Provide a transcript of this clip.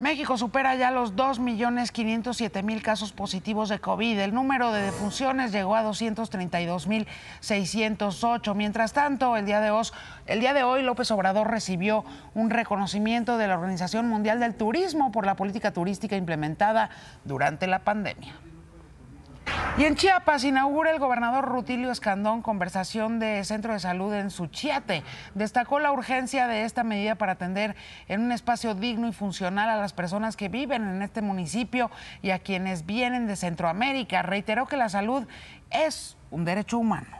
México supera ya los 2.507.000 casos positivos de COVID. El número de defunciones llegó a 232.608. Mientras tanto, el día, de hoy, el día de hoy López Obrador recibió un reconocimiento de la Organización Mundial del Turismo por la política turística implementada durante la pandemia. Y en Chiapas inaugura el gobernador Rutilio Escandón conversación de centro de salud en Suchiate. Destacó la urgencia de esta medida para atender en un espacio digno y funcional a las personas que viven en este municipio y a quienes vienen de Centroamérica. Reiteró que la salud es un derecho humano.